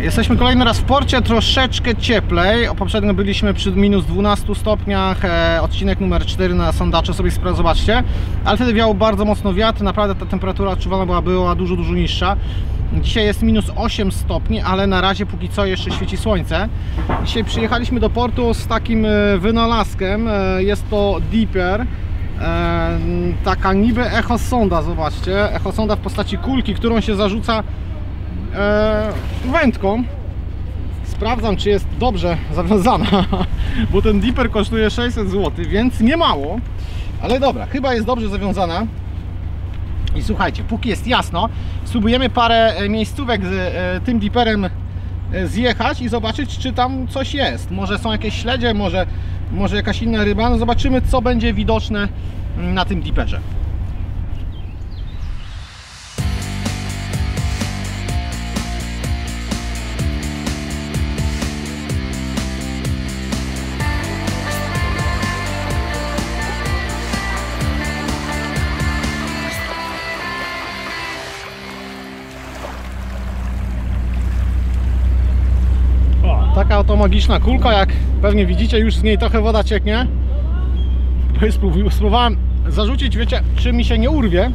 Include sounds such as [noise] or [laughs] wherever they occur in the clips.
Jesteśmy kolejny raz w porcie, troszeczkę cieplej. Poprzednio byliśmy przy minus 12 stopniach. E, odcinek numer 4 na sondacze sobie zobaczcie. Ale wtedy wiał bardzo mocno wiatr, naprawdę ta temperatura odczuwalna była, była dużo, dużo niższa. Dzisiaj jest minus 8 stopni, ale na razie póki co jeszcze świeci słońce. Dzisiaj przyjechaliśmy do portu z takim e, wynalazkiem. E, Jest to Deeper. E, taka niby echosonda, zobaczcie. Echosonda w postaci kulki, którą się zarzuca wędką. Sprawdzam, czy jest dobrze zawiązana, [laughs] bo ten Deeper kosztuje 600 zł, więc nie mało. Ale dobra, chyba jest dobrze zawiązana. I słuchajcie, póki jest jasno, spróbujemy parę e, miejscówek z e, tym Deeperem e, zjechać i zobaczyć, czy tam coś jest. Może są jakieś śledzie, może, może jakaś inna ryba. No zobaczymy, co będzie widoczne mm, na tym Deeperze. O, taka oto magiczna kulka, jak pewnie widzicie, już z niej trochę woda cieknie. Spróbowałem zarzucić, wiecie, czy mi się nie urwie.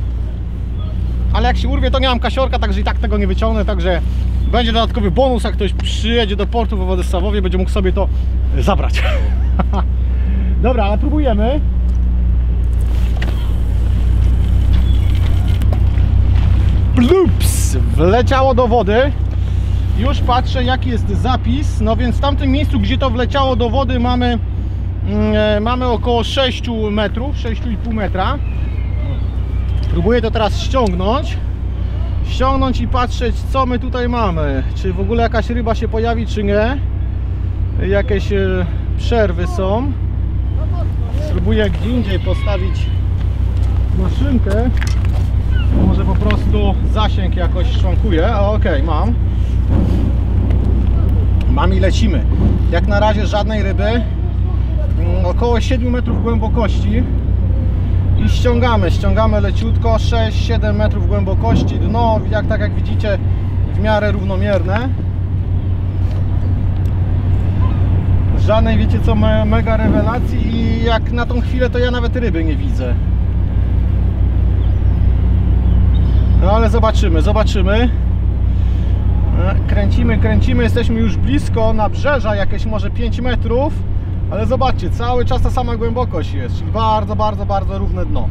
Ale jak się urwie, to nie mam kasiorka, także i tak tego nie wyciągnę, także będzie dodatkowy bonus, jak ktoś przyjedzie do portu w Władysławowie, będzie mógł sobie to zabrać. [laughs] Dobra, ale próbujemy. Plups! Wleciało do wody. Już patrzę jaki jest zapis. No więc w tamtym miejscu, gdzie to wleciało do wody mamy, e, mamy około 6 metrów, 6,5 metra. Próbuję to teraz ściągnąć. Ściągnąć i patrzeć co my tutaj mamy. Czy w ogóle jakaś ryba się pojawi, czy nie. Jakieś e, przerwy są. Spróbuję gdzie indziej postawić maszynkę. Może po prostu zasięg jakoś szwankuje. A, Okej, mam. Mam i lecimy. Jak na razie żadnej ryby. Mm, Około 7 metrów głębokości. I ściągamy, ściągamy leciutko, 6-7 metrów głębokości. Dno, jak tak jak widzicie, w miarę równomierne. Żadnej, wiecie co, me, mega rewelacji i jak na tą chwilę to ja nawet ryby nie widzę. No ale zobaczymy, zobaczymy. E, Kręcimy, kręcimy, jesteśmy już blisko nabrzeża, jakieś może 5 metrów. Ale zobaczcie, cały czas ta sama głębokość jest, czyli bardzo, bardzo, bardzo równe dno.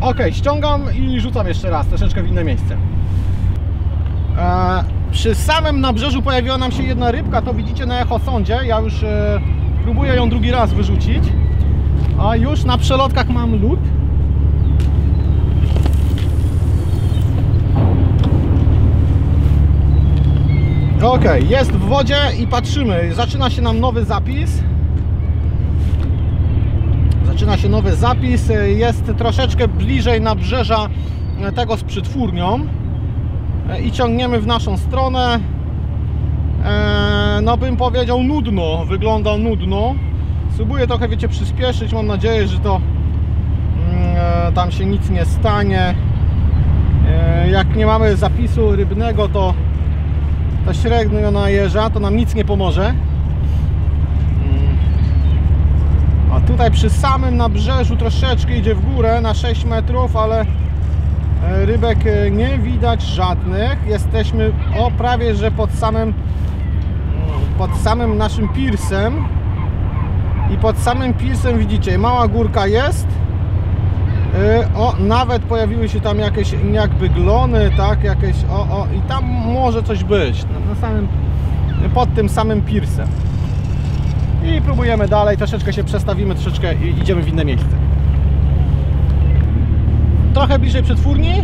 Ok, ściągam i rzucam jeszcze raz, troszeczkę w inne miejsce. E, przy samym nabrzeżu pojawiła nam się jedna rybka, to widzicie na echosondzie. Ja już e, próbuję ją drugi raz wyrzucić. A już na przelotkach mam lód. Ok, jest w wodzie i patrzymy. Zaczyna się nam nowy zapis. Zaczyna się nowy zapis. Jest troszeczkę bliżej nabrzeża tego z przetwórnią. I ciągniemy w naszą stronę. E, No bym powiedział nudno. Wygląda nudno. Spróbuję trochę, wiecie, przyspieszyć. Mam nadzieję, że to mm, e, tam się nic nie stanie. E, Jak nie mamy zapisu rybnego, to ta średniona jeża to nam nic nie pomoże. Mm. A tutaj przy samym nabrzeżu troszeczkę idzie w górę na 6 metrów, ale e, rybek e, nie widać żadnych. Jesteśmy o prawie że pod samym pod samym naszym pirsem i pod samym pirsem widzicie mała górka jest O, nawet pojawiły się tam jakieś jakby glony, tak, jakieś, o, o, i tam może coś być, na, samym, pod tym samym pirsem. I próbujemy dalej, troszeczkę się przestawimy, troszeczkę i idziemy w inne miejsce. Trochę bliżej przetwórni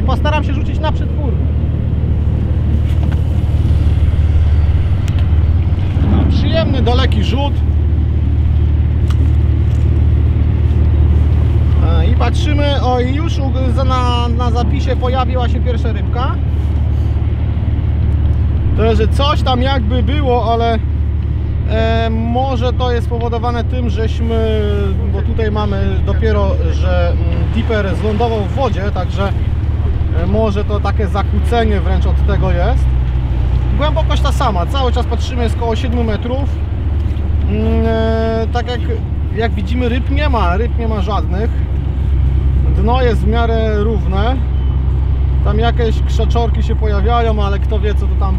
i postaram się rzucić na przetwórnię. Przyjemny, daleki rzut. I patrzymy, o i już na, na zapisie pojawiła się pierwsza rybka. To, że coś tam jakby było, ale e, może to jest spowodowane tym, żeśmy, bo tutaj mamy dopiero, że mm, Dipper zlądował w wodzie, także e, może to takie zakłócenie wręcz od tego jest. Głębokość ta sama, cały czas patrzymy jest około 7 metrów. Mm, e, tak jak, jak widzimy ryb nie ma, ryb nie ma żadnych. Dno jest w miarę równe. Tam jakieś krzaczorki się pojawiają, ale kto wie co to tam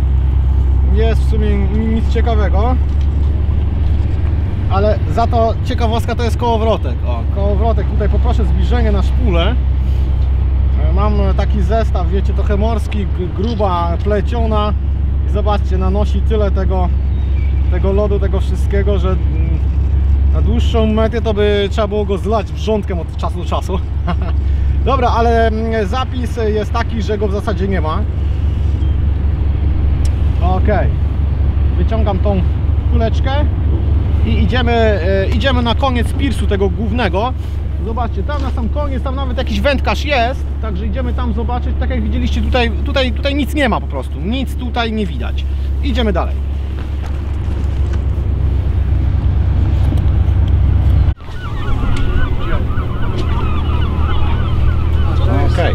jest w sumie nic ciekawego. Ale za to ciekawostka to jest kołowrotek. O, kołowrotek, tutaj poproszę zbliżenie na szpulę. E, Mam taki zestaw, wiecie, trochę morski, gruba, pleciona. I zobaczcie, nanosi tyle tego, tego lodu, tego wszystkiego, że mm, na dłuższą metę to by trzeba było go zlać wrzątkiem od czasu do czasu. [laughs] Dobra, ale mm, zapis jest taki, że go w zasadzie nie ma. Ok, wyciągam tą kuleczkę i idziemy, e, idziemy na koniec pirsu tego głównego. Zobaczcie, tam na sam koniec, tam nawet jakiś wędkarz jest, także idziemy tam zobaczyć. Tak jak widzieliście, tutaj, tutaj, tutaj nic nie ma po prostu, nic tutaj nie widać. Idziemy dalej.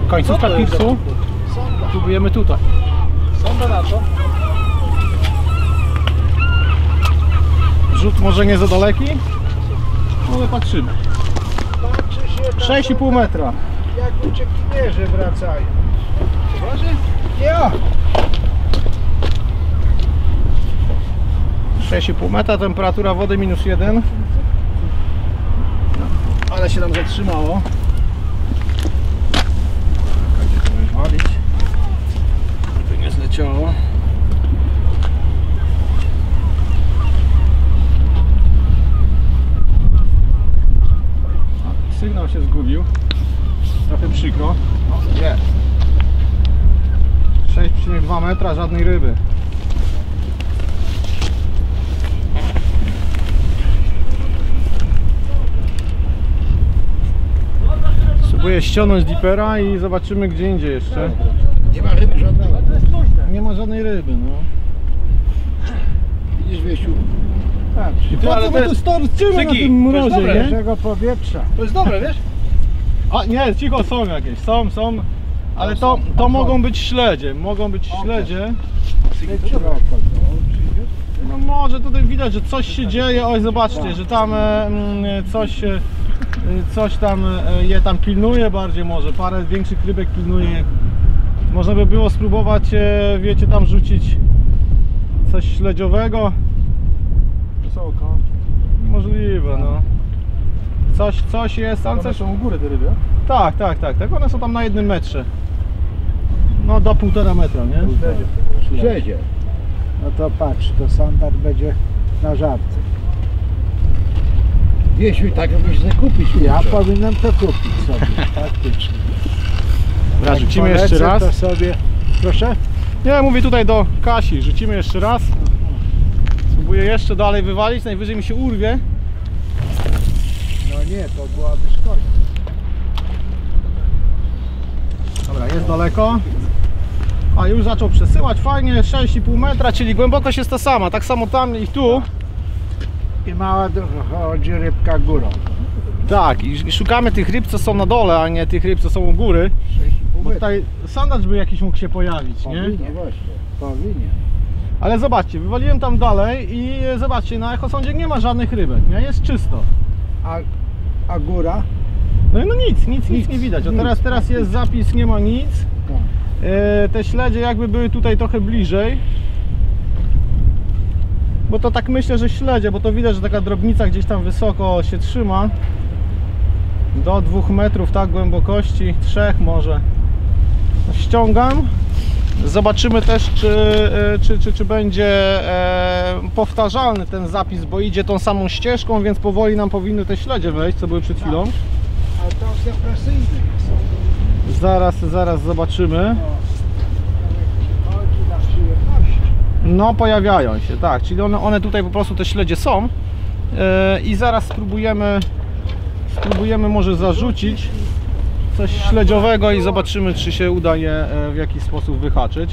Końcówka pirsu. Próbujemy tutaj. Sonda na to. Rzut może nie za daleki, ale patrzymy. Patrzy się 6,5 metra. jak uciekinierze wracają. Uważaj? Ja. 6,5 metra, temperatura wody minus 1. Ale się tam zatrzymało. Będzie to wywalić. Żeby nie zleciało. A, Sygnał się zgubił. Trochę przykro. O, jest. 6,2 metra, żadnej ryby. Spróbuję ściągnąć dipera i zobaczymy gdzie indziej jeszcze. Nie ma ryby żadnego. Nie ma żadnej ryby, no. Widzisz Wiesiu? Patrz, I Ty, ale to jest- na tym to jest mrozie, dobre, nie? Czego powietrza. To jest dobre, wiesz? A nie, cicho, są jakieś, są, są. Ale to, to mogą być śledzie, mogą być śledzie. No, może tutaj widać, że coś się dzieje. Oj, zobaczcie, że tam e, mm, coś, e, coś tam e, je tam pilnuje bardziej może. Parę większych rybek pilnuje. Można by było spróbować, wiecie, tam rzucić coś śledziowego. Wysoko. Możliwe, no. Coś, coś jest, ale coś... są u góry te ryby. Tak, tak, tak, tak. One są tam na jednym metrze. No do półtora metra, nie? Śledzie. No to patrz, to standard będzie na żarty. Wiesiu, tak jakbyś sobie kupić. Ja kurczę. powinienem to kupić sobie, [laughs] faktycznie. Dobra, rzucimy jeszcze raz. To sobie, proszę? Nie, mówię tutaj do Kasi, rzucimy jeszcze raz. Spróbuję jeszcze dalej wywalić, najwyżej mi się urwie. No nie, to byłaby szkoda. Dobra, jest daleko. A już zaczął przesyłać, fajnie, 6,5 metra, czyli głębokość jest ta sama, tak samo tam i tu. I mała chodzi rybka górą. Tak, i szukamy tych ryb, co są na dole, a nie tych ryb, co są u góry. Bo tutaj sandacz by jakiś mógł się pojawić, nie? Powinien, właśnie, powinien. Ale zobaczcie, wywaliłem tam dalej i zobaczcie, na echosądzie nie ma żadnych rybek, nie? Jest czysto. A, a góra? No i no nic, nic, nic Nic, nie widać. Nic. teraz, teraz jest zapis, nie ma nic. Tak. E, Te śledzie jakby były tutaj trochę bliżej. Bo to tak myślę, że śledzie, bo to widać, że taka drobnica gdzieś tam wysoko się trzyma. Do dwóch metrów, tak, głębokości, trzech może. Ściągam. Zobaczymy też, czy, e, czy, czy, czy będzie e, powtarzalny ten zapis, bo idzie tą samą ścieżką, więc powoli nam powinny te śledzie wejść, co były przed chwilą. A to depresyjny jest. Zaraz, zaraz zobaczymy. No, chodzi na przyjemność. No, pojawiają się, tak. Czyli one, one tutaj po prostu te śledzie są. Yy, I zaraz spróbujemy, spróbujemy może zarzucić coś śledziowego i zobaczymy, czy się uda je e, w jakiś sposób wyhaczyć.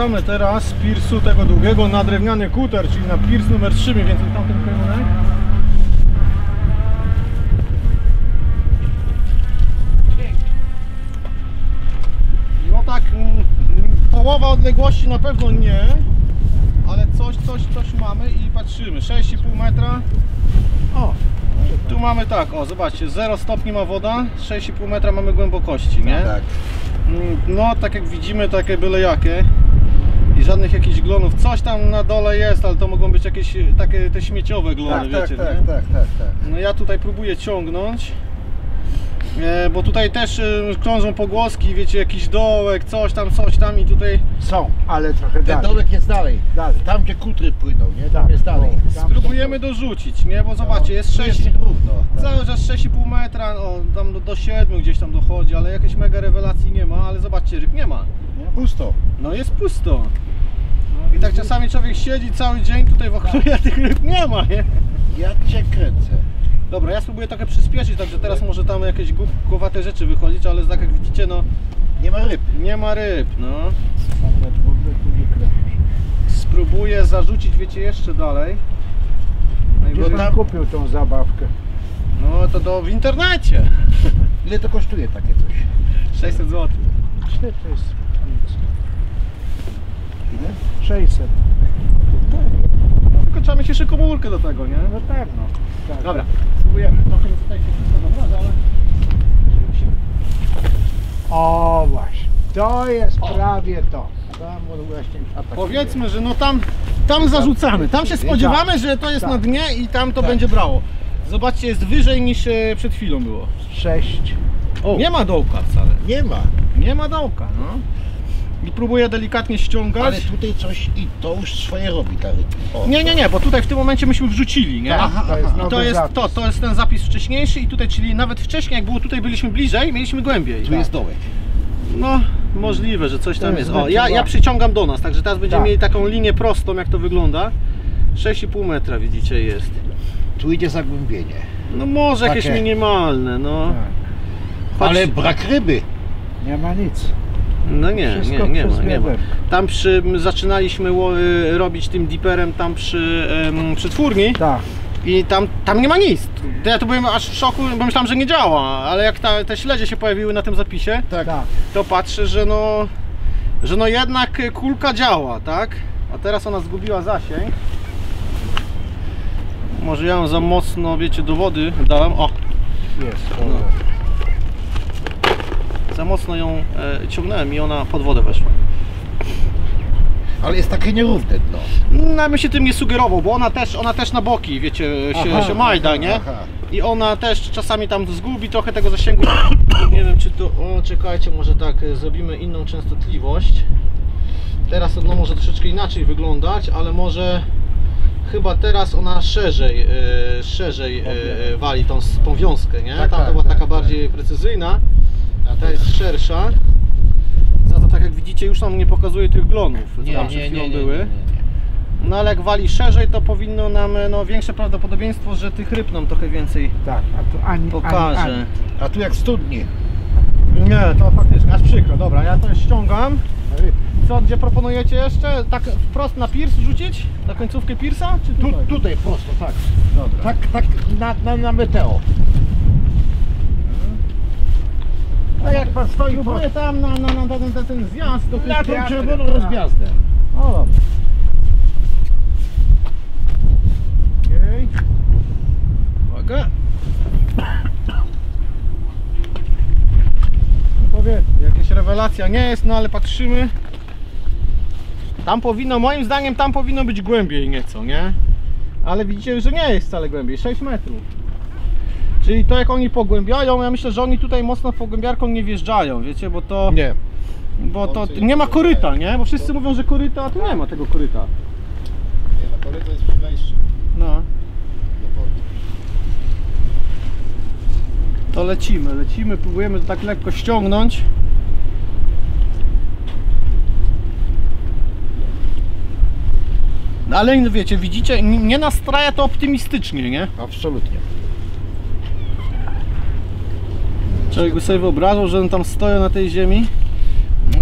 Wrzucamy teraz z pirsu tego długiego na drewniany kuter, czyli na pirs numer 3, mniej więcej w tamten kierunek. No tak, mm, połowa odległości na pewno nie, ale coś, coś, coś mamy i patrzymy. 6,5 metra. O, tu mamy tak, o zobaczcie, 0 stopni ma woda, 6,5 metra mamy głębokości, nie? Tak. Mm, No, tak jak widzimy, takie byle jakie. Żadnych jakichś glonów. Coś tam na dole jest, ale to mogą być jakieś e, takie te śmieciowe glony, Tak, tak, wiecie, tak, nie? tak, tak, tak. No ja tutaj próbuję ciągnąć. E, bo tutaj też e, krążą pogłoski, wiecie, jakiś dołek, coś tam, coś tam i tutaj Są, ale trochę Ten dalej. dołek jest dalej. Dalej. Tam gdzie kutry płyną, nie? Tam Tak, jest dalej. o, tam spróbujemy dorzucić, nie? Bo zobaczcie, jest Tu 6, równo. Tak. cały czas 6,5 metra, o, tam do, do 7 gdzieś tam dochodzi, ale jakiejś mega rewelacji nie ma, ale zobaczcie, ryb nie ma. Pusto. No jest pusto. I tak czasami człowiek siedzi cały dzień tutaj wokół, a tych ryb nie ma, nie? Ja cię kręcę. Dobra, ja spróbuję trochę przyspieszyć, także teraz może tam jakieś głupkowate rzeczy wychodzić, ale tak jak widzicie, no Nie ma ryb. nie ma ryb, no. W. Spróbuję zarzucić, wiecie, jeszcze dalej. Gdzie pan kupił tą zabawkę? No to do, w internecie. [laughs] Ile to kosztuje takie coś? 600 zł. Czy to Ile? 600. No, tylko trzeba mieć jeszcze komórkę do tego, nie? No tak no. Tak. Dobra, spróbujemy. Trochę tutaj się wszystko zamraża, ale... O właśnie, to jest prawie to. Powiedzmy, że no tam, tam zarzucamy. Tam się spodziewamy, że to jest Tak. na dnie i tam to Tak. będzie brało. Zobaczcie, jest wyżej niż e, przed chwilą było. 6. O, Nie ma dołka wcale. nie ma. Nie ma dołka, no. I próbuję delikatnie ściągać. Ale tutaj coś i to już swoje robi ta ryba. Nie, nie, nie, bo tutaj w tym momencie myśmy wrzucili, nie? Aha, To jest I to jest zapis. to, to jest ten zapis wcześniejszy i tutaj, czyli nawet wcześniej, jak było tutaj byliśmy bliżej, mieliśmy głębiej. Tu jest dołek. No, możliwe, że coś tam jest. jest O, ja, ja przyciągam do nas, także teraz będziemy Tak. mieli taką linię prostą, jak to wygląda. 6,5 metra widzicie jest. Tu idzie zagłębienie. No może jakieś Takie. minimalne, no. Tak. Ale brak ryby. Nie ma nic. No nie, Wszystko nie, nie ma, nie ma. Tam przy, zaczynaliśmy y, robić tym diperem tam przy, em, przy twórni Tak. i tam, tam nie ma nic. To Ja tu byłem aż w szoku, bo myślałem, że nie działa, ale jak ta, te śledzie się pojawiły na tym zapisie, Tak. Tak. to patrzę, że no, że no jednak kulka działa, tak? A teraz ona zgubiła zasięg. Może ja ją za mocno, wiecie, do wody dałem. O, Jest. No. Za mocno ją e, ciągnąłem i ona pod wodę weszła. Ale jest takie nierówne dno. No, ja bym się tym nie sugerował, bo ona też, ona też na boki, wiecie, się, Aha, się majda, aha, nie? aha. I ona też czasami tam zgubi trochę tego zasięgu. [coughs] Nie wiem czy to. O, czekajcie, może tak e, zrobimy inną częstotliwość. Teraz no może troszeczkę inaczej wyglądać, ale może chyba teraz ona szerzej, e, szerzej e, e, wali tą, tą wiązkę, nie? Tak, Tam tak, to była tak, taka tak. bardziej precyzyjna, a ta jest szersza. Za to tak jak widzicie już nam nie pokazuje tych glonów, co tam przed chwilą były. No ale jak wali szerzej, to powinno nam no, większe prawdopodobieństwo, że tych ryb nam trochę więcej Tak, a tu ani, pokaże. ani, ani. A tu jak w studni. Nie, to faktycznie, aż przykro. Dobra, ja to ściągam. Co, gdzie proponujecie jeszcze? Tak wprost na pirs rzucić? Na końcówkę pirsa? Czy Tu, tutaj? tutaj prosto, tak. Dobra. Tak, tak na, na, na meteo. A jak pan stoi po, Próbuję tam na, na, na, na, na ten zjazd tych na tą kwiatek. czerwoną rozgwiazdę. O, dobra. Okej. Uwaga. [coughs] No jakaś rewelacja nie jest, no ale patrzymy. Tam powinno, moim zdaniem, tam powinno być głębiej nieco, nie? Ale widzicie, że nie jest wcale głębiej, 6 metrów. Czyli to jak oni pogłębiają, ja myślę, że oni tutaj mocno pogłębiarką nie wjeżdżają, wiecie, bo to... Nie. Bo to nie ma koryta, nie? Bo wszyscy mówią, że koryta, a tu nie ma tego koryta. Nie, na koryto jest przy wejściu No, to lecimy, lecimy, próbujemy to tak lekko ściągnąć. No ale no wiecie, widzicie, nie nastraja to optymistycznie, nie? Absolutnie. Człowiek by sobie wyobrażał, że on tam stoją na tej ziemi.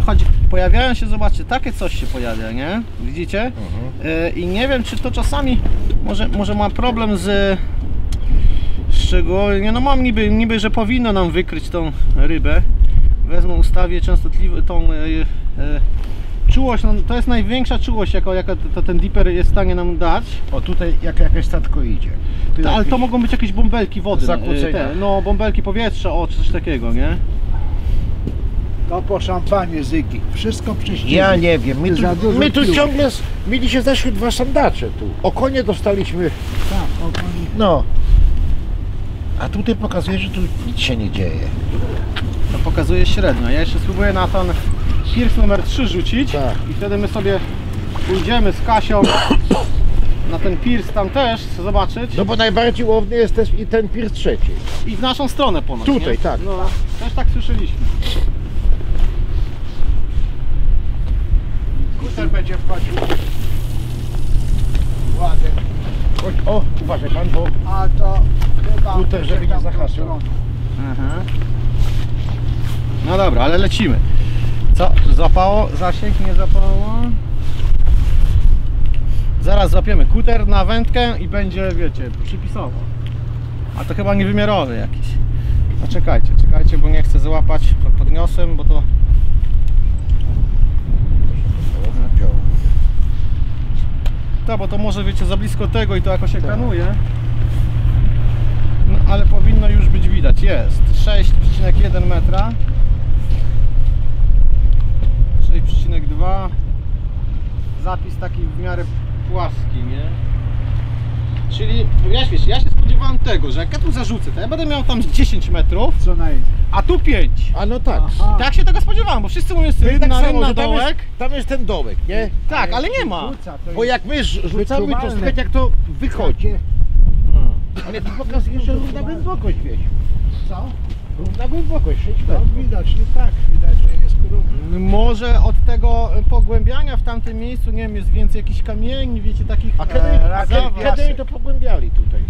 Chodzi, pojawiają się, zobaczcie, takie coś się pojawia, nie? Widzicie? Mhm. E, I nie wiem, czy to czasami może, może ma problem z szczególnie, no mam niby, niby, że powinno nam wykryć tą rybę. Wezmę, ustawię częstotliwość, tą e, e, czułość, no, to jest największa czułość, jaka, jaka to, ten dipper jest w stanie nam dać. O tutaj jak jakieś statko idzie. Ta, ale jakieś- to mogą być jakieś bąbelki wody, Zakłócenia. te, no bąbelki powietrza, o, coś takiego, nie? To po szampanie zygi. Wszystko przyścignie. Ja nie wiem, my tu, za dużo my tu ciągle, s- mieli się zeszły dwa sandacze tu. Okonie dostaliśmy, Tak, ogólnie. no. A tutaj pokazuje, że tu nic się nie dzieje. To pokazuje średnio. Ja jeszcze spróbuję na ten piers numer 3 rzucić Tak. i wtedy my sobie pójdziemy z Kasią na ten piers tam też, chcę zobaczyć No bo najbardziej łowny jest też i ten pier trzeci. i w naszą stronę ponoć, Tutaj, nie? tak. No, też tak słyszeliśmy. Kuter będzie wchodził. Ładnie. Chodź, o, uważaj pan, bo A to chyba... Kuter, żeby nie zahaczył. Aha. No dobra, ale lecimy. Co? Złapało? Zasięg nie złapało? Zaraz złapiemy kuter na wędkę i będzie, wiecie, przypisowo. A to chyba niewymiarowy jakiś. No czekajcie, czekajcie, bo nie chcę załapać. Podniosłem, bo to... Tak, bo to może wiecie za blisko tego i to jakoś ekranuje. No ale powinno już być widać. Jest 6,1 metra. 6,2 Zapis taki w miarę płaski, nie? Czyli ja, wiesz, ja się spodziewałem tego, że jak ja tu zarzucę, to ja będę miał tam z 10 metrów, Co najmniej. a tu 5. A no tak. Aha. Tak się tego spodziewałem, bo wszyscy mówią, No że tak na samo, na że tam dołek. jest, tam jest ten dołek, nie? Tak, ale nie ma. Bo jak my rz- rzucamy, to słychać jak to wychodzi. takie- Ale tu pokazuje, że równa głębokość wieś. Co? Równa głębokość, 6 No metrów. widać, nie tak. Widać, że. Może od tego pogłębiania w tamtym miejscu, nie wiem, jest więcej jakichś kamieni, wiecie, takich... A kiedy, e, a kiedy, kiedy oni to pogłębiali tutaj?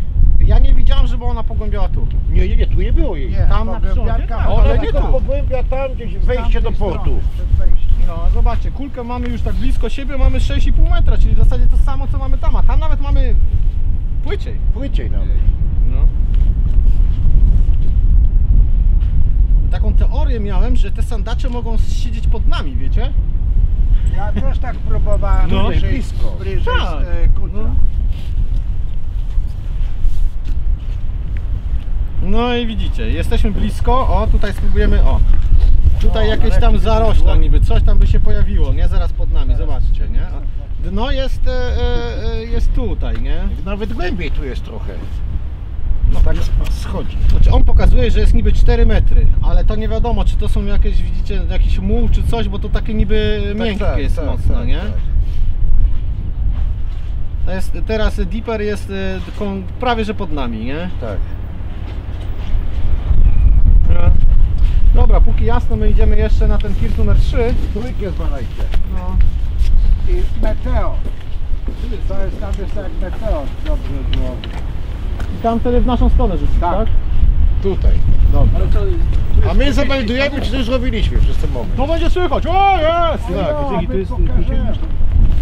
Ja nie widziałem, żeby ona pogłębiała tu. Nie, nie, nie, tu nie było jej. Nie, Tam na pogłębiarka tak, ale nie tu. pogłębia tam gdzieś wejście do tamtej portu. strony. No, zobaczcie, kulkę mamy już tak blisko siebie, mamy 6,5 metra, czyli w zasadzie to samo, co mamy tam, a tam nawet mamy płyciej. Płyciej nawet. No. Taką teorię miałem, że te sandacze mogą siedzieć pod nami, wiecie? Ja też tak próbowałem. No. bliżej, Blisko. bliżej Tak. z, e, kutra. No. No i widzicie, jesteśmy blisko, o tutaj spróbujemy, o Tutaj O, jakieś nareszcie tam zarośla niby, coś tam by się pojawiło, nie? Zaraz pod nami, zobaczcie, nie? Dno jest, e, e, jest tutaj, nie? Nawet głębiej tu jest trochę. No Tak schodzi. Znaczy on pokazuje, że jest niby 4 metry, ale to nie wiadomo, czy to są jakieś, widzicie, jakiś muł czy coś, bo to takie niby miękkie tak, jest tak, mocno, tak, nie? tak. Jest, teraz Deeper jest kon- prawie, że pod nami, nie? Tak. No. Dobra, póki jasno, my idziemy jeszcze na ten piers numer 3. Trójkę zwalajcie. No. I meteo. To jest tam jest jak meteo. Dobrze było. I tam wtedy w naszą stronę rzucić, tak? Tak. Tutaj. Dobra. A my zameldujemy, czy to już robiliśmy przez ten moment. To będzie słychać, o jest! Tak, No, dzięki, my to jest-.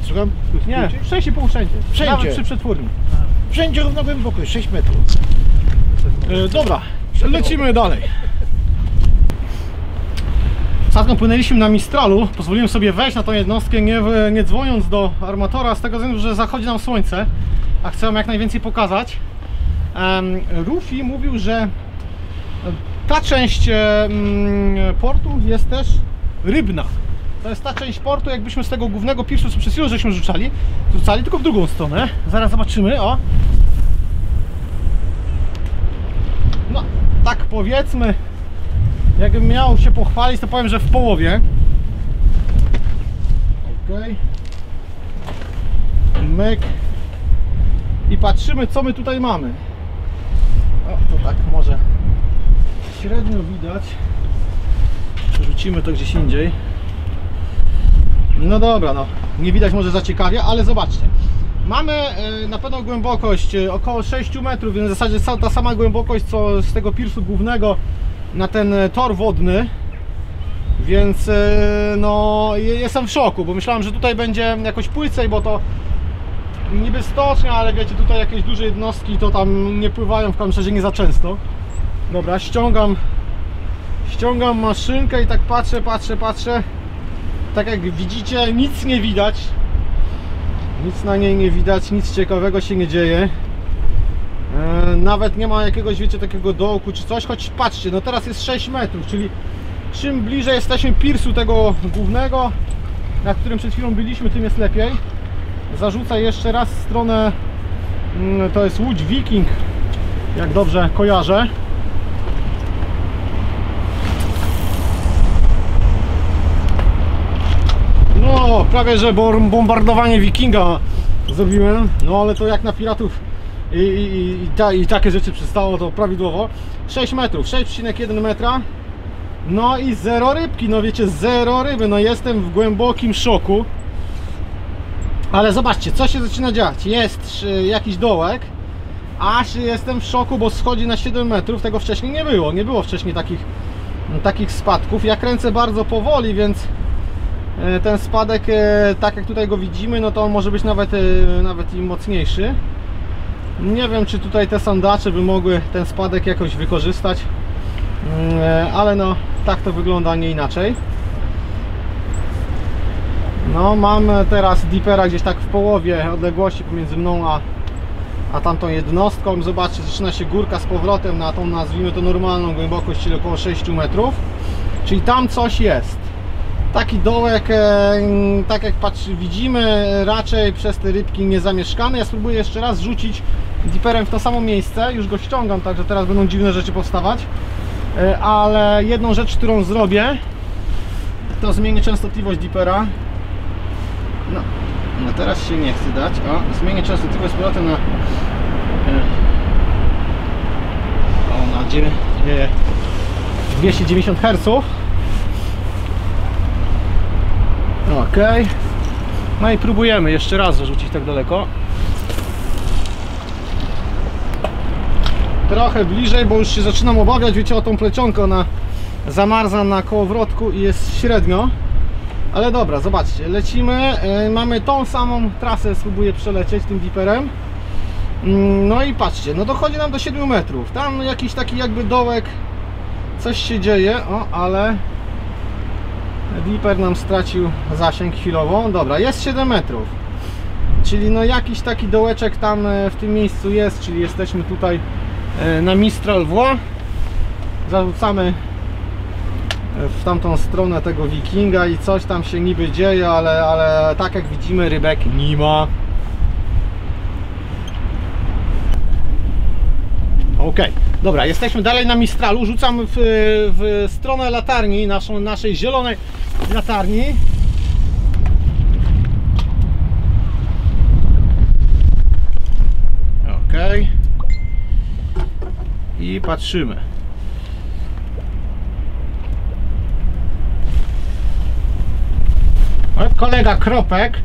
Słucham? Nie, 6,5 wszędzie. Wszędzie. Nawet przy przetwórni. Wszędzie równa głębokość, 6 metrów. E, dobra, lecimy dalej. Ostatnio płynęliśmy na Mistralu, pozwoliłem sobie wejść na tą jednostkę nie, nie dzwoniąc do armatora z tego względu, że zachodzi nam słońce, a chcę wam jak najwięcej pokazać. Rufi mówił, że ta część portu jest też rybna. To jest ta część portu, jakbyśmy z tego głównego pirsu, co przed chwilą żeśmy rzucali, rzucali, tylko w drugą stronę. Zaraz zobaczymy, o. No, tak powiedzmy, jakbym miał się pochwalić, to powiem, że w połowie. Ok. Myk. I patrzymy, co my tutaj mamy. O, to tak może średnio widać. Przerzucimy to gdzieś indziej. No dobra, no nie widać może za ciekawie, ale zobaczcie. Mamy e, na pewno głębokość e, około 6 metrów, więc w zasadzie sa- ta sama głębokość co z tego pirsu głównego na ten e, tor wodny. Więc no je- jestem w szoku, bo myślałem, że tutaj będzie jakoś płycej, bo to niby stocznia, ale wiecie, tutaj jakieś duże jednostki to tam nie pływają w każdym razie nie za często. Dobra, ściągam ściągam maszynkę i tak patrzę, patrzę, patrzę. Tak jak widzicie, nic nie widać. Nic na niej nie widać, nic ciekawego się nie dzieje. E, Nawet nie ma jakiegoś, wiecie, takiego dołku czy coś, choć patrzcie, no teraz jest 6 metrów, czyli czym bliżej jesteśmy pirsu tego głównego, na którym przed chwilą byliśmy, tym jest lepiej. Zarzucę jeszcze raz stronę, mm, to jest Łódź Viking, jak dobrze kojarzę. No, prawie że bom- bombardowanie wikinga zrobiłem, no ale to jak na piratów i, i, i, ta, i takie rzeczy przystało to prawidłowo. 6 metrów, 6,1 metra. No i zero rybki, no wiecie, zero ryby, no jestem w głębokim szoku. Ale zobaczcie, co się zaczyna dziać. Jest y, jakiś dołek, aż jestem w szoku, bo schodzi na 7 metrów, tego wcześniej nie było, nie było wcześniej takich, takich spadków. Ja kręcę bardzo powoli, więc E, ten spadek, e, tak jak tutaj go widzimy, no to on może być nawet, nawet i mocniejszy. Nie wiem, czy tutaj te sandacze by mogły ten spadek jakoś wykorzystać, Mm, ale no, tak to wygląda, nie inaczej. No, mam teraz dipera gdzieś tak w połowie odległości pomiędzy mną a, a tamtą jednostką. Zobaczcie, zaczyna się górka z powrotem na tą, nazwijmy to normalną głębokość, czyli około 6 metrów. Czyli tam coś jest taki dołek, e, tak jak patrz, widzimy, raczej przez te rybki niezamieszkany. Ja spróbuję jeszcze raz rzucić diperem w to samo miejsce. Już go ściągam, także teraz będą dziwne rzeczy powstawać. E, Ale jedną rzecz, którą zrobię, to zmienię częstotliwość dipera. No, no teraz się nie chce dać. O, zmienię częstotliwość z powrotem na... e, O, na dzie- e, 290 Hz. Ok. No i próbujemy jeszcze raz zarzucić tak daleko. Trochę bliżej, bo już się zaczynam obawiać, wiecie, o tą plecionkę. Ona zamarza na kołowrotku i jest średnio. Ale dobra, zobaczcie, lecimy. e, Mamy tą samą trasę, spróbuję przelecieć tym diperem. Mm, No i patrzcie, no dochodzi nam do 7 metrów. Tam jakiś taki jakby dołek, coś się dzieje, o, ale Dipper nam stracił zasięg chwilowo. Dobra, jest 7 metrów. Czyli no jakiś taki dołeczek tam e, w tym miejscu jest, czyli jesteśmy tutaj e, na Mistral Wła. Zarzucamy w tamtą stronę tego wikinga i coś tam się niby dzieje, ale, ale tak jak widzimy rybek nie ma. Ok, dobra, jesteśmy dalej na Mistralu. Rzucam w, w stronę latarni, naszą, naszej zielonej latarni. Ok. I patrzymy. Kolega Kropek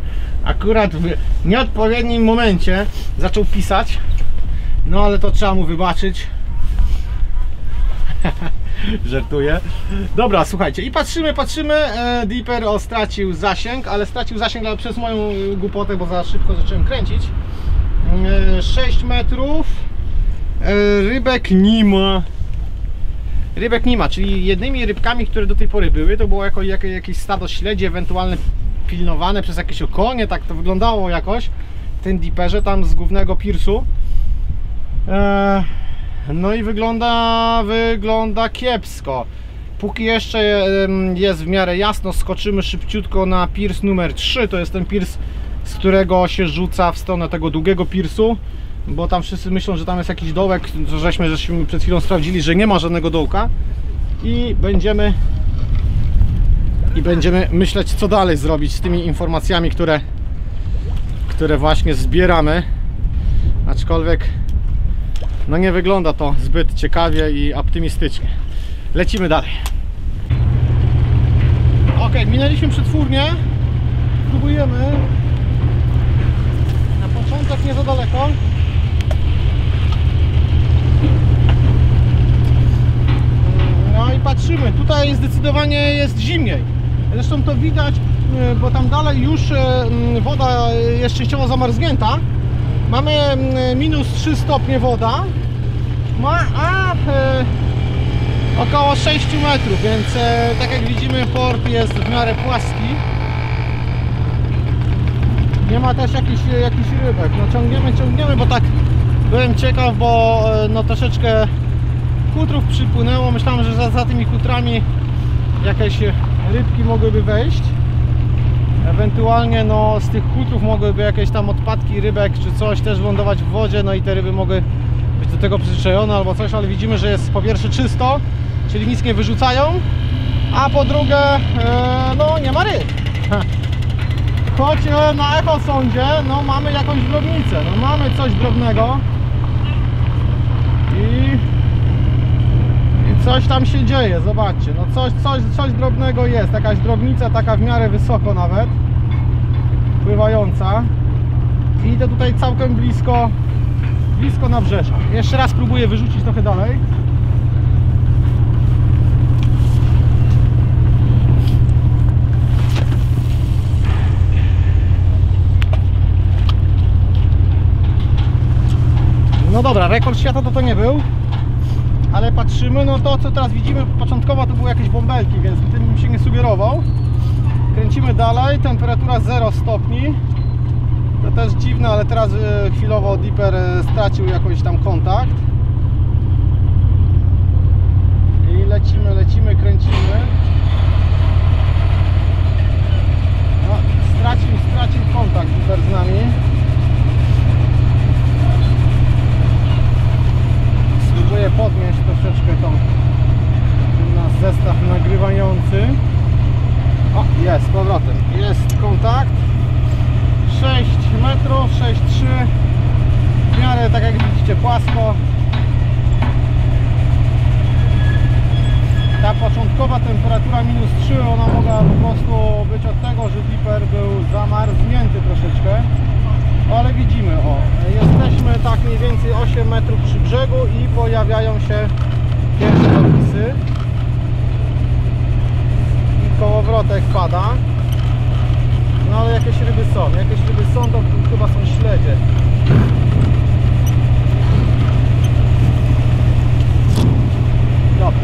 akurat w nieodpowiednim momencie zaczął pisać. No ale to trzeba mu wybaczyć. [laughs] Żartuję. Dobra, słuchajcie, i patrzymy, patrzymy. E, Dipper o, stracił zasięg, ale stracił zasięg ale przez moją e, głupotę, bo za szybko zacząłem kręcić. E, 6 metrów. E, rybek nie ma. Rybek nie ma, czyli jednymi rybkami, które do tej pory były, to było jako, jako, jakieś stado śledzi, ewentualnie pilnowane przez jakieś okonie, tak to wyglądało jakoś w tym diperze tam z głównego pirsu. E, no i wygląda, wygląda kiepsko. Póki jeszcze jest w miarę jasno, skoczymy szybciutko na pirs numer 3. To jest ten pirs, z którego się rzuca w stronę tego długiego pirsu. Bo tam wszyscy myślą, że tam jest jakiś dołek, że żeśmy, żeśmy przed chwilą sprawdzili, że nie ma żadnego dołka. I będziemy i będziemy myśleć, co dalej zrobić z tymi informacjami, które, które właśnie zbieramy. Aczkolwiek no nie wygląda to zbyt ciekawie i optymistycznie. Lecimy dalej. Ok, minęliśmy przetwórnię. Próbujemy. Na początek nie za daleko. No i patrzymy. Tutaj zdecydowanie jest zimniej. Zresztą to widać, e, bo tam dalej już e, woda jest częściowo zamarznięta. Mamy minus 3 stopnie woda, a e, około 6 metrów, więc tak jak widzimy port jest w miarę płaski. Nie ma też jakichś jakiś rybek. No ciągniemy, ciągniemy, bo tak byłem ciekaw, bo no troszeczkę kutrów przypłynęło. Myślałem, że za, za tymi kutrami jakieś rybki mogłyby wejść. Ewentualnie no, z tych kutrów mogłyby jakieś tam odpadki rybek czy coś też lądować w wodzie, no i te ryby mogły być do tego przyzwyczajone albo coś, ale widzimy, że jest po pierwsze czysto, czyli nic nie wyrzucają, a po drugie e, no nie ma ryb. [laughs] Choć e, na echo sądzie no mamy jakąś drobnicę, no mamy coś drobnego i coś tam się dzieje, zobaczcie, no coś, coś, coś drobnego jest, jakaś drobnica, taka w miarę wysoko nawet, pływająca. I idę tutaj całkiem blisko, blisko nabrzeża. Jeszcze raz próbuję wyrzucić trochę dalej. No dobra, rekord świata to to nie był ale patrzymy, no to co teraz widzimy, początkowo to były jakieś bąbelki, więc tym bym się nie sugerował. Kręcimy dalej, temperatura 0 stopni. To też dziwne, ale teraz e, chwilowo Dipper e, stracił jakoś tam kontakt. I lecimy, lecimy, kręcimy. No, stracił, stracił kontakt Dipper z nami. spróbuję podnieść troszeczkę tą nasz zestaw nagrywający. O jest z powrotem. Jest kontakt. 6 metrów 6,3 w miarę tak jak widzicie płasko. Ta początkowa temperatura minus 3 ona mogła po prostu być od tego, że Dipper był zamarznięty troszeczkę. Ale widzimy, o, jesteśmy tak mniej więcej 8 metrów przy brzegu i pojawiają się pierwsze zapisy. I kołowrotek pada. No ale jakieś ryby są, jakieś ryby są, to chyba są śledzie. Dobra.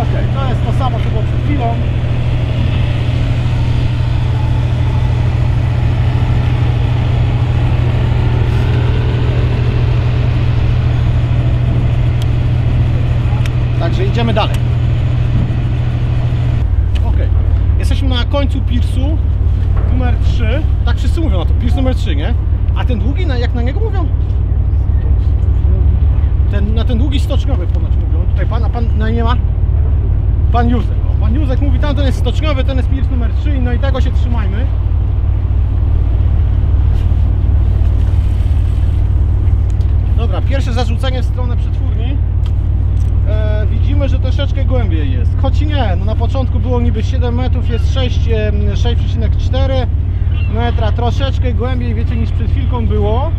Ok, to jest to samo co było przed chwilą. Także idziemy dalej. Ok. Jesteśmy na końcu Pirsu numer 3. Tak wszyscy mówią na to, Pirs numer 3, nie? A ten długi, na- jak na niego mówią? Ten, na ten długi stoczniowy ponoć mówią. Tutaj pan, a pan na nie ma? Pan Józek. O, pan Józek mówi, tamten jest stoczniowy, ten jest Pirs numer 3 no i tego się trzymajmy. Dobra, pierwsze zarzucenie w stronę przetwórni. e, widzimy, że troszeczkę głębiej jest. Choć nie, no na początku było niby 7 metrów, jest 6, em, 6,4 metra, troszeczkę głębiej, wiecie, niż przed chwilką było.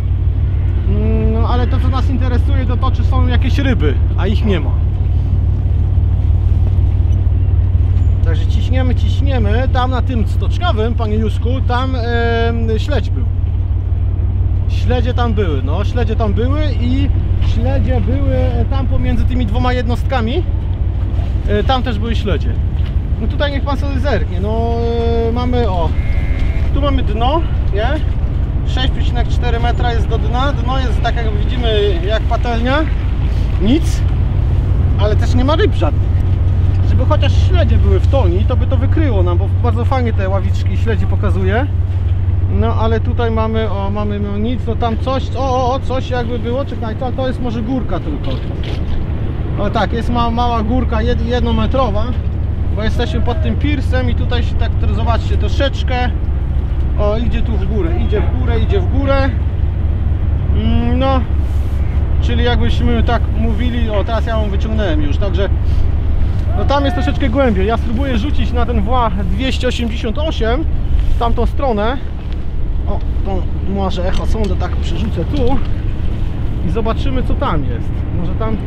Mm, No ale to, co nas interesuje, to to, czy są jakieś ryby, a ich nie ma. Także ciśniemy, ciśniemy. Tam na tym stoczniowym, panie Jusku, tam em, śledź był. Śledzie tam były, no śledzie tam były i śledzie były tam pomiędzy tymi dwoma jednostkami. E, Tam też były śledzie. No tutaj niech pan sobie zerknie. No e, mamy o. Tu mamy dno, nie? 6,4 metra jest do dna. Dno jest tak jak widzimy jak patelnia. Nic. Ale też nie ma ryb żadnych. Żeby chociaż śledzie były w toni, to by to wykryło nam, bo bardzo fajnie te ławiczki śledzi pokazuje. No ale tutaj mamy, o mamy no nic, no tam coś, o, o, o coś jakby było, czekaj, to, to jest może górka tylko. O tak, jest ma, mała górka jed, jednometrowa, bo jesteśmy pod tym pirsem i tutaj się tak, zobaczcie, troszeczkę, o idzie tu w górę, idzie w górę, idzie w górę. Mm, No, czyli jakbyśmy tak mówili, o teraz ja ją wyciągnąłem już, także no tam jest troszeczkę głębiej. Ja spróbuję rzucić na ten wła 288 w tamtą stronę. O, tą może echo tak przerzucę tu i zobaczymy co tam jest. Może tam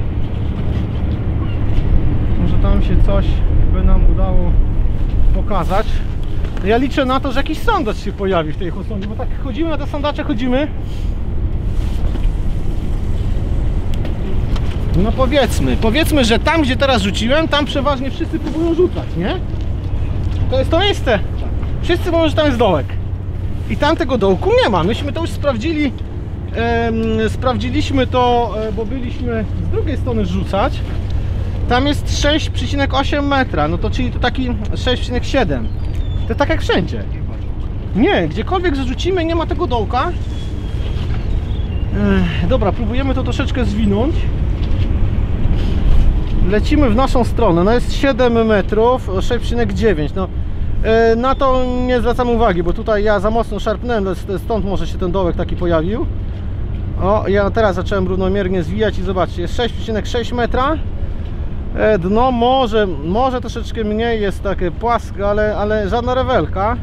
może tam się coś udało pokazać. Ja liczę na to, że jakiś sandacz się pojawi w tej osądzie, bo tak chodzimy na te sandacze, chodzimy. No powiedzmy, powiedzmy, że tam gdzie teraz rzuciłem, tam przeważnie wszyscy próbują rzucać, nie? To jest to miejsce. Wszyscy mówią, że tam jest dołek. I tam tego dołku nie ma. Myśmy to już sprawdzili. em, sprawdziliśmy to, e, bo byliśmy z drugiej strony rzucać. Tam jest 6,8 metra, no to czyli to taki 6,7. To tak jak wszędzie. Nie, gdziekolwiek zarzucimy, nie ma tego dołka. Ech, dobra, próbujemy to troszeczkę zwinąć. Lecimy w naszą stronę. No jest 7 metrów, 6,9. No, e, na to nie zwracam uwagi, bo tutaj ja za mocno szarpnąłem, st- stąd może się ten dołek taki pojawił. O, ja teraz zacząłem równomiernie zwijać i zobaczcie, jest 6,6 metra. E, Dno może, może troszeczkę mniej jest takie płaskie, ale, ale żadna rewelka.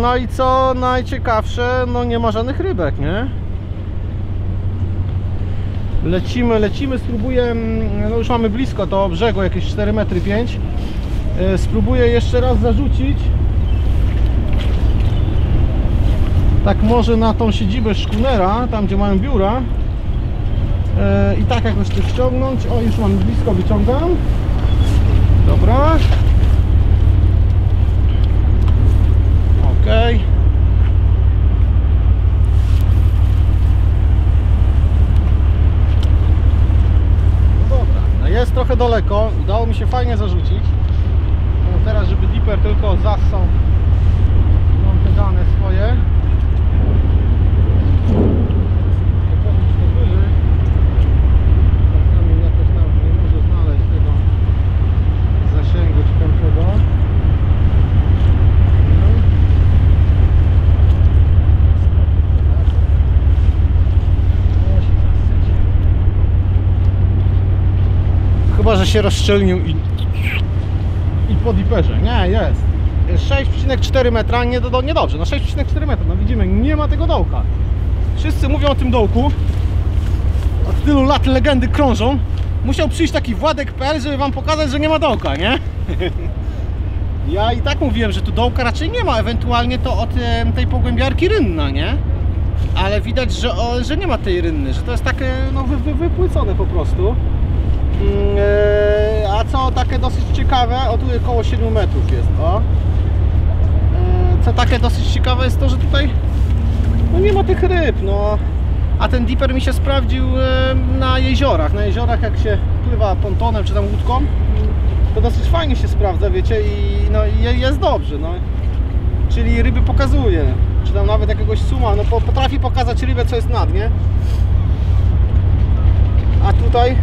No i co najciekawsze, no nie ma żadnych rybek, nie? Lecimy, lecimy, spróbuję, mm, no już mamy blisko do brzegu, jakieś 4 metry 5 E, Spróbuję jeszcze raz zarzucić. Tak może na tą siedzibę szkunera, tam gdzie mają biura. E, I tak jakoś to ściągnąć. O, już mam blisko, wyciągam. Dobra. Okej. No dobra, no jest trochę daleko, udało mi się fajnie zarzucić. Teraz, żeby Dipper tylko zassał mam te dane swoje. Nie podnieść to wyżej. Czasami jakoś tam nie może znaleźć tego zasięgu ciekawego. No. Chyba, że się rozszczelnił i, i po diperze. Nie, jest. Jest 6,4 metra, nie, do, niedobrze, no 6,4 metra, no widzimy, nie ma tego dołka. Wszyscy mówią o tym dołku. Od tylu lat legendy krążą. Musiał przyjść taki Władek.pl, żeby wam pokazać, że nie ma dołka, nie? [laughs] Ja i tak mówiłem, że tu dołka raczej nie ma, ewentualnie to od tej pogłębiarki rynna, nie? Ale widać, że, że nie ma tej rynny, że to jest takie no, wy, wy, wypłycone po prostu. Mm, e, A co takie dosyć ciekawe, o tu około 7 metrów jest, o. E, Co takie dosyć ciekawe jest to, że tutaj no nie ma tych ryb, no. A ten dipper mi się sprawdził e, na jeziorach. Na jeziorach jak się pływa pontonem czy tam łódką, to dosyć fajnie się sprawdza, wiecie, i no jest dobrze, no. Czyli ryby pokazuje, czy tam nawet jakiegoś suma, no po- potrafi pokazać rybę, co jest na dnie. A tutaj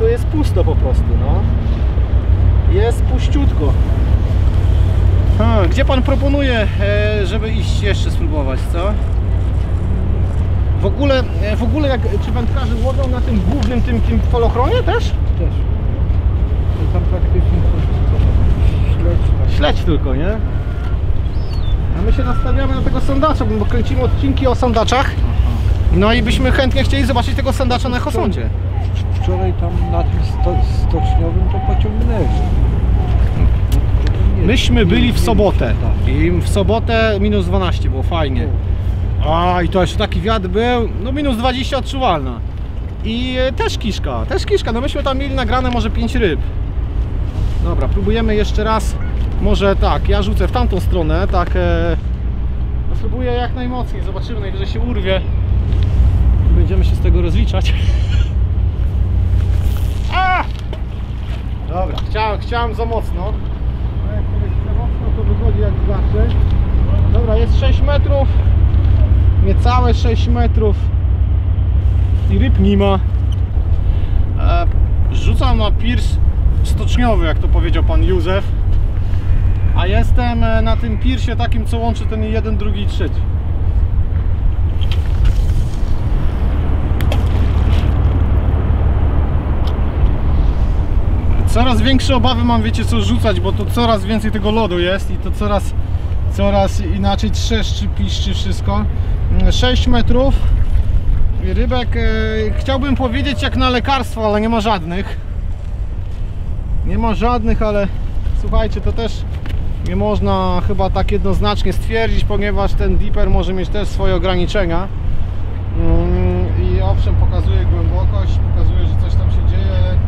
to jest pusto po prostu, no. Jest puściutko. Gdzie pan proponuje, e, żeby iść jeszcze spróbować, co? W ogóle, e, w ogóle jak, czy wędkarze łowią na tym głównym, tym, tym falochronie też? Też. To tam praktycznie śledź. Śledź tylko, nie? A my się nastawiamy na tego sandacza, bo kręcimy odcinki o sandaczach. No i byśmy chętnie chcieli zobaczyć tego sandacza na Chosądzie. Wczoraj tam na tym sto, stoczniowym to pociągnęli. No, Myśmy byli w sobotę tak. i w sobotę minus 12, było fajnie. A i to jeszcze taki wiatr był, no minus 20 odczuwalna. I e, też kiszka, też kiszka, no myśmy tam mieli nagrane może 5 ryb. Dobra, próbujemy jeszcze raz. Może tak, ja rzucę w tamtą stronę, tak. E, no spróbuję jak najmocniej, zobaczymy, najwyżej się urwie. Będziemy się z tego rozliczać. [laughs] Dobra, chciałem, chciałem za mocno. A jak kogoś za mocno, to wychodzi jak zawsze. Dobra, jest 6 metrów. Niecałe 6 metrów. I ryb nie ma. E, rzucam na pirs stoczniowy, jak to powiedział pan Józef. A jestem e, na tym pirsie takim, co łączy ten jeden, drugi i trzeci. Coraz większe obawy mam, wiecie co rzucać, bo to coraz więcej tego lodu jest i to coraz, coraz inaczej trzeszczy, piszczy wszystko. Mm, 6 metrów. I Rybek, e, chciałbym powiedzieć jak na lekarstwo, ale nie ma żadnych. Nie ma żadnych, ale słuchajcie, to też nie można chyba tak jednoznacznie stwierdzić, ponieważ ten dipper może mieć też swoje ograniczenia. Mm, I owszem, pokazuje głębokość, pokazuje, że coś tam się dzieje, ale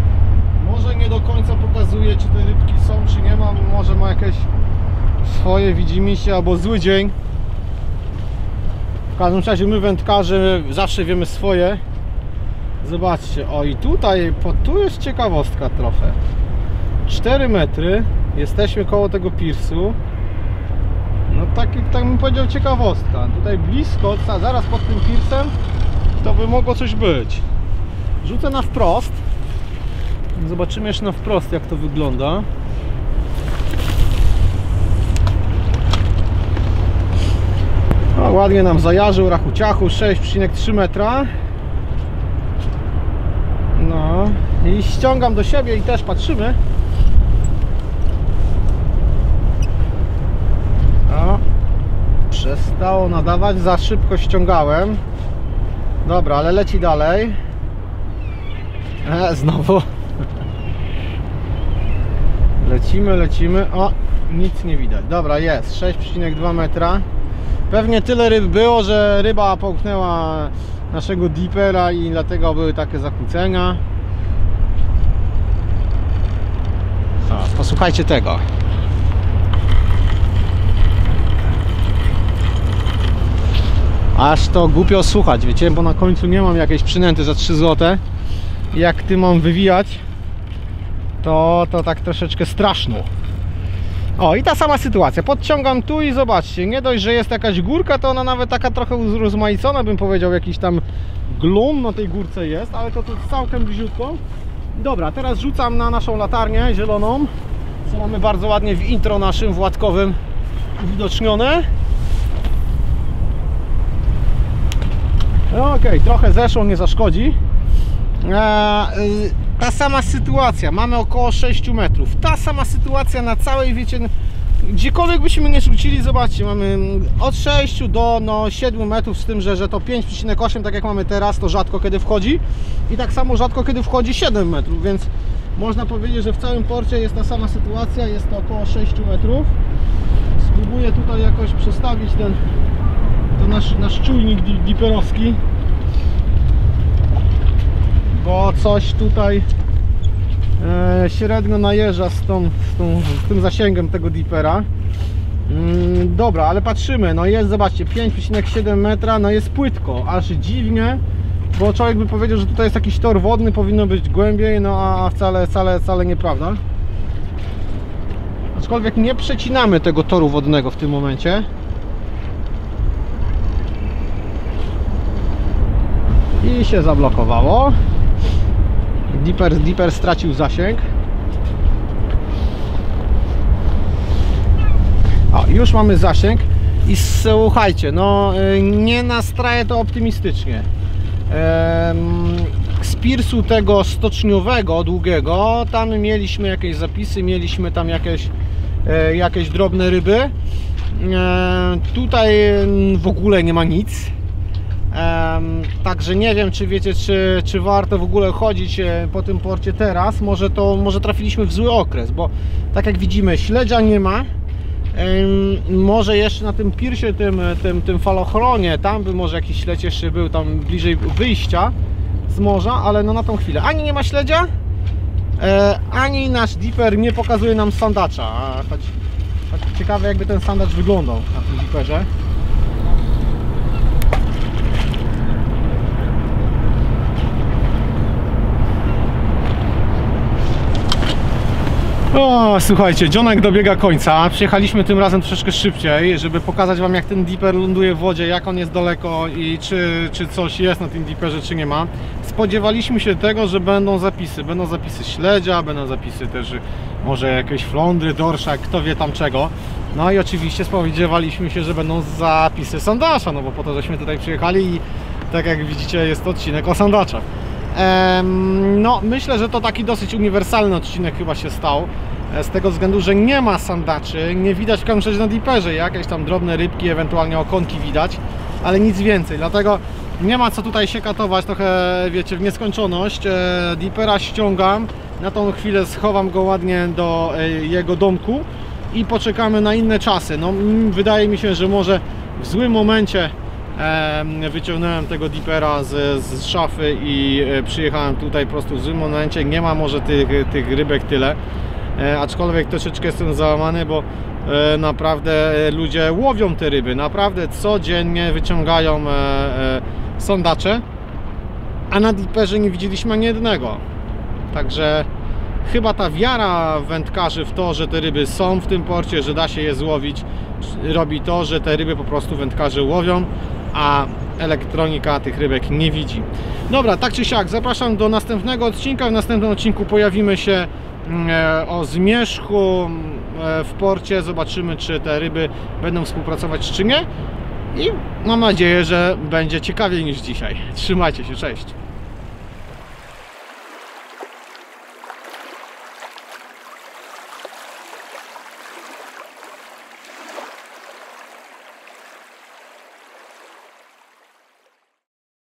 może nie do końca pokazuje, czy te rybki są, czy nie ma. Może ma jakieś swoje widzimisię albo zły dzień. W każdym razie my wędkarze zawsze wiemy swoje. Zobaczcie, o i tutaj, po, tu jest ciekawostka trochę. 4 metry, jesteśmy koło tego pirsu. No taki, tak bym powiedział ciekawostka. Tutaj blisko, za- zaraz pod tym pirsem, to by mogło coś być. Rzucę na wprost. Zobaczymy jeszcze na wprost jak to wygląda. No, ładnie nam zajarzył rachu ciachu 6,3 metra. No i ściągam do siebie i też patrzymy. O, przestało nadawać, za szybko ściągałem. Dobra, ale leci dalej. E, znowu. Lecimy, lecimy. O, nic nie widać. Dobra, jest 6,2 metra. Pewnie tyle ryb było, że ryba połknęła naszego dipera i dlatego były takie zakłócenia. O, posłuchajcie tego. Aż to głupio słuchać, wiecie, bo na końcu nie mam jakiejś przynęty za 3 zł. Jak ty mam wywijać, to, to tak troszeczkę straszno. O i ta sama sytuacja, podciągam tu i zobaczcie, nie dość, że jest jakaś górka, to ona nawet taka trochę urozmaicona, bym powiedział, jakiś tam glum na tej górce jest, ale to, to całkiem bliziutko. Dobra, teraz rzucam na naszą latarnię zieloną, co mamy bardzo ładnie w intro naszym władkowym uwidocznione. No Okej, trochę zeszło, nie zaszkodzi. Eee, y, ta sama sytuacja, mamy około 6 metrów. Ta sama sytuacja na całej, wiecie, gdziekolwiek byśmy nie rzucili, zobaczcie, mamy od 6 do no, 7 metrów, z tym, że, że to 5,8, tak jak mamy teraz, to rzadko kiedy wchodzi. I tak samo rzadko kiedy wchodzi 7 metrów, więc można powiedzieć, że w całym porcie jest ta sama sytuacja, jest to około 6 metrów. Spróbuję tutaj jakoś przestawić ten to nasz, nasz czujnik di- diperowski bo coś tutaj e, średnio najeżdża z, tą, z, tą, z tym zasięgiem tego dipera. Mm, dobra, ale patrzymy, no jest, zobaczcie 5,7 metra, no jest płytko aż dziwnie bo człowiek by powiedział, że tutaj jest jakiś tor wodny, powinno być głębiej, no a wcale, wcale, wcale nieprawda. Aczkolwiek nie przecinamy tego toru wodnego w tym momencie. I się zablokowało. Dipper, Dipper stracił zasięg. O, już mamy zasięg i słuchajcie, no y, nie nastraje to optymistycznie. Z pirsu tego stoczniowego, długiego, tam mieliśmy jakieś zapisy, mieliśmy tam jakieś, e, jakieś drobne ryby. E, Tutaj mm, w ogóle nie ma nic. Także nie wiem, czy wiecie, czy, czy warto w ogóle chodzić e, po tym porcie teraz. Może to może trafiliśmy w zły okres, bo tak jak widzimy, śledzia nie ma. Może jeszcze na tym pirsie, tym, tym, tym falochronie, tam by może jakiś śledź jeszcze był, tam bliżej wyjścia z morza, ale no na tą chwilę ani nie ma śledzia, e, ani nasz dipper nie pokazuje nam sandacza. Choć, choć ciekawe jakby ten sandacz wyglądał na tym dipperze. O, słuchajcie, dzionek dobiega końca. Przyjechaliśmy tym razem troszeczkę szybciej, żeby pokazać Wam jak ten dipper ląduje w wodzie, jak on jest daleko i czy, czy coś jest na tym dipperze, czy nie ma. Spodziewaliśmy się tego, że będą zapisy. Będą zapisy śledzia, będą zapisy też może jakieś flądry, dorszak, kto wie tam czego. No i oczywiście spodziewaliśmy się, że będą zapisy sandacza, no bo po to żeśmy tutaj przyjechali i tak jak widzicie jest to odcinek o sandaczach. No, myślę, że to taki dosyć uniwersalny odcinek chyba się stał. e, Z tego względu, że nie ma sandaczy, nie widać razie na diperze. Jakieś tam drobne rybki, ewentualnie okonki widać, ale nic więcej. Dlatego nie ma co tutaj się katować trochę, wiecie, w nieskończoność. E, Dipera ściągam. Na tą chwilę schowam go ładnie do e, jego domku i poczekamy na inne czasy. No, wydaje mi się, że może w złym momencie wyciągnąłem tego dipera z, z szafy i e, przyjechałem tutaj po prostu w złym momencie. Nie ma może tych, tych rybek tyle. E, aczkolwiek troszeczkę jestem załamany, bo e, naprawdę ludzie łowią te ryby. Naprawdę codziennie wyciągają sondacze, a na diperze nie widzieliśmy ani jednego. Także chyba ta wiara wędkarzy w to, że te ryby są w tym porcie, że da się je złowić, robi to, że te ryby po prostu wędkarze łowią, a elektronika tych rybek nie widzi. Dobra, tak czy siak, zapraszam do następnego odcinka. W następnym odcinku pojawimy się mm, e, o zmierzchu mm, e, w porcie. Zobaczymy, czy te ryby będą współpracować, czy nie. I mam nadzieję, że będzie ciekawiej niż dzisiaj. Trzymajcie się, cześć.